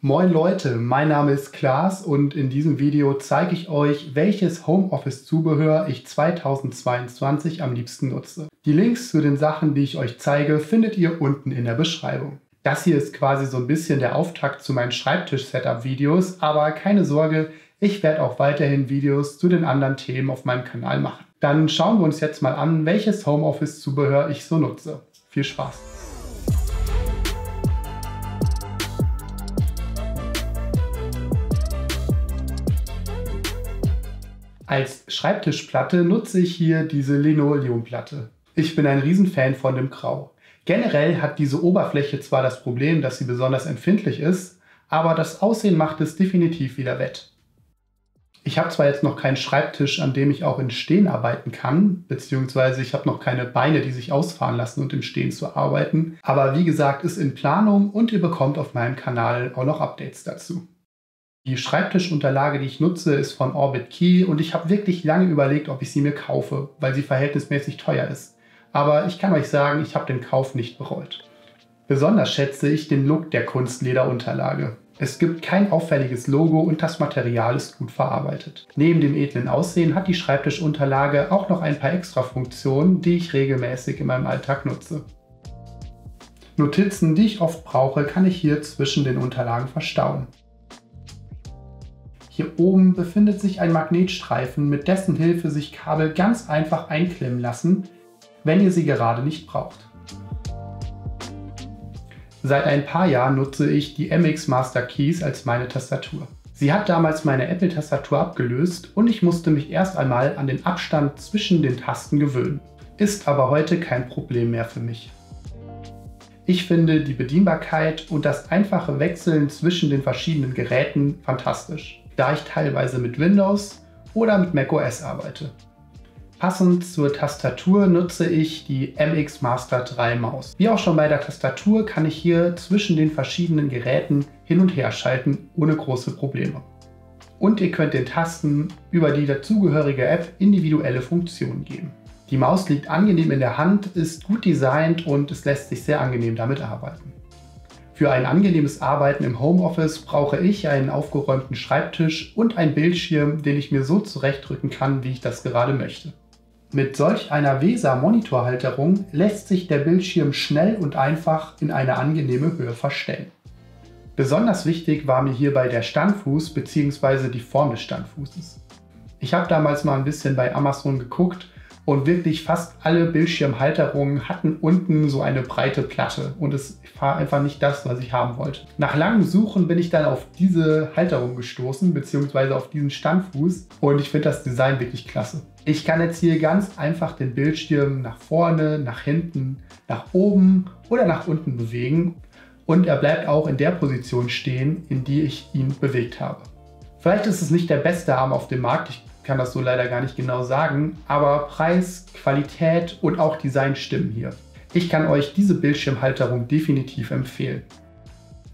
Moin Leute, mein Name ist Klaas und in diesem Video zeige ich euch, welches Homeoffice-Zubehör ich 2022 am liebsten nutze. Die Links zu den Sachen, die ich euch zeige, findet ihr unten in der Beschreibung. Das hier ist quasi so ein bisschen der Auftakt zu meinen Schreibtisch-Setup-Videos, aber keine Sorge, ich werde auch weiterhin Videos zu den anderen Themen auf meinem Kanal machen. Dann schauen wir uns jetzt mal an, welches Homeoffice-Zubehör ich so nutze. Viel Spaß! Als Schreibtischplatte nutze ich hier diese Linoleumplatte. Ich bin ein Riesenfan von dem Grau. Generell hat diese Oberfläche zwar das Problem, dass sie besonders empfindlich ist, aber das Aussehen macht es definitiv wieder wett. Ich habe zwar jetzt noch keinen Schreibtisch, an dem ich auch in Stehen arbeiten kann, beziehungsweise ich habe noch keine Beine, die sich ausfahren lassen und im Stehen zu arbeiten, aber wie gesagt, ist in Planung und ihr bekommt auf meinem Kanal auch noch Updates dazu. Die Schreibtischunterlage, die ich nutze, ist von Orbit Key und ich habe wirklich lange überlegt, ob ich sie mir kaufe, weil sie verhältnismäßig teuer ist. Aber ich kann euch sagen, ich habe den Kauf nicht bereut. Besonders schätze ich den Look der Kunstlederunterlage. Es gibt kein auffälliges Logo und das Material ist gut verarbeitet. Neben dem edlen Aussehen hat die Schreibtischunterlage auch noch ein paar extra Funktionen, die ich regelmäßig in meinem Alltag nutze. Notizen, die ich oft brauche, kann ich hier zwischen den Unterlagen verstauen. Hier oben befindet sich ein Magnetstreifen, mit dessen Hilfe sich Kabel ganz einfach einklemmen lassen, wenn ihr sie gerade nicht braucht. Seit ein paar Jahren nutze ich die MX Master Keys als meine Tastatur. Sie hat damals meine Apple-Tastatur abgelöst und ich musste mich erst einmal an den Abstand zwischen den Tasten gewöhnen. Ist aber heute kein Problem mehr für mich. Ich finde die Bedienbarkeit und das einfache Wechseln zwischen den verschiedenen Geräten fantastisch da ich teilweise mit Windows oder mit macOS arbeite. Passend zur Tastatur nutze ich die MX Master 3 Maus. Wie auch schon bei der Tastatur kann ich hier zwischen den verschiedenen Geräten hin und her schalten ohne große Probleme. Und ihr könnt den Tasten über die dazugehörige App individuelle Funktionen geben. Die Maus liegt angenehm in der Hand, ist gut designt und es lässt sich sehr angenehm damit arbeiten. Für ein angenehmes Arbeiten im Homeoffice brauche ich einen aufgeräumten Schreibtisch und einen Bildschirm, den ich mir so zurechtrücken kann, wie ich das gerade möchte. Mit solch einer VESA-Monitorhalterung lässt sich der Bildschirm schnell und einfach in eine angenehme Höhe verstellen. Besonders wichtig war mir hierbei der Standfuß bzw. die Form des Standfußes. Ich habe damals mal ein bisschen bei Amazon geguckt und wirklich fast alle Bildschirmhalterungen hatten unten so eine breite Platte und es war einfach nicht das, was ich haben wollte. Nach langem Suchen bin ich dann auf diese Halterung gestoßen, beziehungsweise auf diesen Standfuß und ich finde das Design wirklich klasse. Ich kann jetzt hier ganz einfach den Bildschirm nach vorne, nach hinten, nach oben oder nach unten bewegen und er bleibt auch in der Position stehen, in die ich ihn bewegt habe. Vielleicht ist es nicht der beste Arm auf dem Markt, ich kann das so leider gar nicht genau sagen, aber Preis, Qualität und auch Design stimmen hier. Ich kann euch diese Bildschirmhalterung definitiv empfehlen.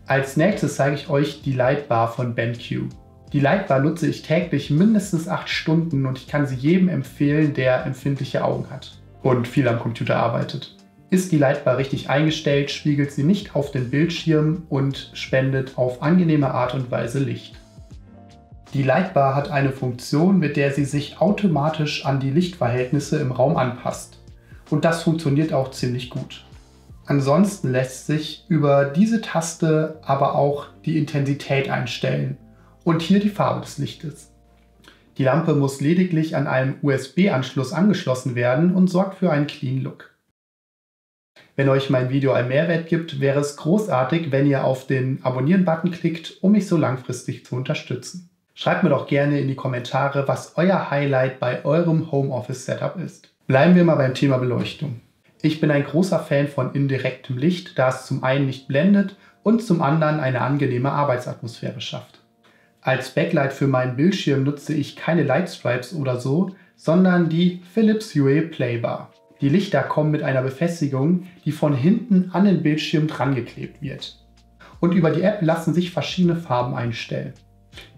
Als nächstes zeige ich euch die Lightbar von BenQ. Die Lightbar nutze ich täglich mindestens 8 Stunden und ich kann sie jedem empfehlen, der empfindliche Augen hat und viel am Computer arbeitet. Ist die Lightbar richtig eingestellt, spiegelt sie nicht auf den Bildschirm und spendet auf angenehme Art und Weise Licht. Die Lightbar hat eine Funktion, mit der sie sich automatisch an die Lichtverhältnisse im Raum anpasst. Und das funktioniert auch ziemlich gut. Ansonsten lässt sich über diese Taste aber auch die Intensität einstellen und hier die Farbe des Lichtes. Die Lampe muss lediglich an einem USB-Anschluss angeschlossen werden und sorgt für einen clean Look. Wenn euch mein Video einen Mehrwert gibt, wäre es großartig, wenn ihr auf den Abonnieren-Button klickt, um mich so langfristig zu unterstützen. Schreibt mir doch gerne in die Kommentare, was euer Highlight bei eurem Homeoffice-Setup ist. Bleiben wir mal beim Thema Beleuchtung. Ich bin ein großer Fan von indirektem Licht, da es zum einen nicht blendet und zum anderen eine angenehme Arbeitsatmosphäre schafft. Als Backlight für meinen Bildschirm nutze ich keine Lightstripes oder so, sondern die Philips Hue Playbar. Die Lichter kommen mit einer Befestigung, die von hinten an den Bildschirm drangeklebt wird. Und über die App lassen sich verschiedene Farben einstellen.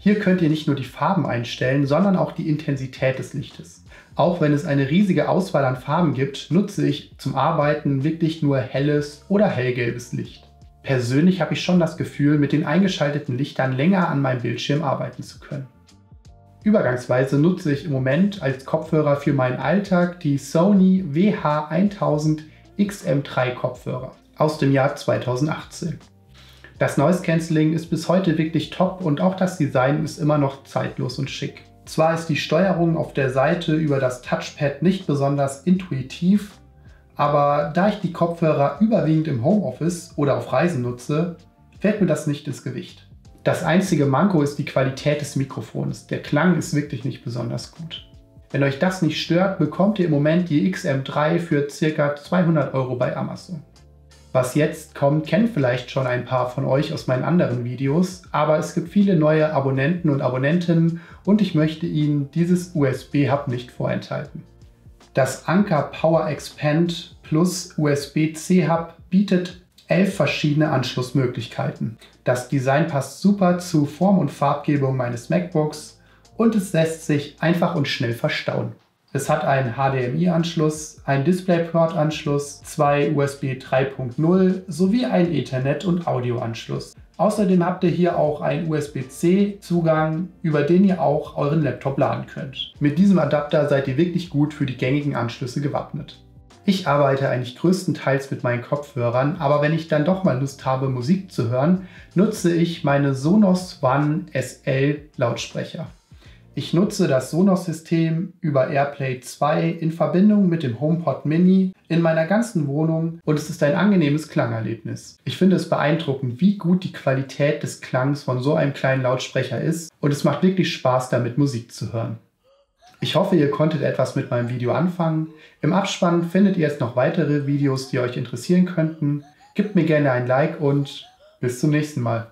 Hier könnt ihr nicht nur die Farben einstellen, sondern auch die Intensität des Lichtes. Auch wenn es eine riesige Auswahl an Farben gibt, nutze ich zum Arbeiten wirklich nur helles oder hellgelbes Licht. Persönlich habe ich schon das Gefühl, mit den eingeschalteten Lichtern länger an meinem Bildschirm arbeiten zu können. Übergangsweise nutze ich im Moment als Kopfhörer für meinen Alltag die Sony WH1000 XM3 Kopfhörer aus dem Jahr 2018. Das Noise Cancelling ist bis heute wirklich top und auch das Design ist immer noch zeitlos und schick. Zwar ist die Steuerung auf der Seite über das Touchpad nicht besonders intuitiv, aber da ich die Kopfhörer überwiegend im Homeoffice oder auf Reisen nutze, fällt mir das nicht ins Gewicht. Das einzige Manko ist die Qualität des Mikrofons. Der Klang ist wirklich nicht besonders gut. Wenn euch das nicht stört, bekommt ihr im Moment die XM3 für ca. 200 Euro bei Amazon. Was jetzt kommt, kennen vielleicht schon ein paar von euch aus meinen anderen Videos, aber es gibt viele neue Abonnenten und Abonnentinnen und ich möchte Ihnen dieses USB-Hub nicht vorenthalten. Das Anker Power Expand Plus USB-C Hub bietet elf verschiedene Anschlussmöglichkeiten. Das Design passt super zu Form und Farbgebung meines MacBooks und es lässt sich einfach und schnell verstauen. Es hat einen HDMI-Anschluss, einen DisplayPort-Anschluss, zwei USB 3.0 sowie einen Ethernet- und Audio-Anschluss. Außerdem habt ihr hier auch einen USB-C-Zugang, über den ihr auch euren Laptop laden könnt. Mit diesem Adapter seid ihr wirklich gut für die gängigen Anschlüsse gewappnet. Ich arbeite eigentlich größtenteils mit meinen Kopfhörern, aber wenn ich dann doch mal Lust habe, Musik zu hören, nutze ich meine Sonos One SL Lautsprecher. Ich nutze das Sonos-System über AirPlay 2 in Verbindung mit dem HomePod Mini in meiner ganzen Wohnung und es ist ein angenehmes Klangerlebnis. Ich finde es beeindruckend, wie gut die Qualität des Klangs von so einem kleinen Lautsprecher ist und es macht wirklich Spaß, damit Musik zu hören. Ich hoffe, ihr konntet etwas mit meinem Video anfangen. Im Abspann findet ihr jetzt noch weitere Videos, die euch interessieren könnten. Gebt mir gerne ein Like und bis zum nächsten Mal.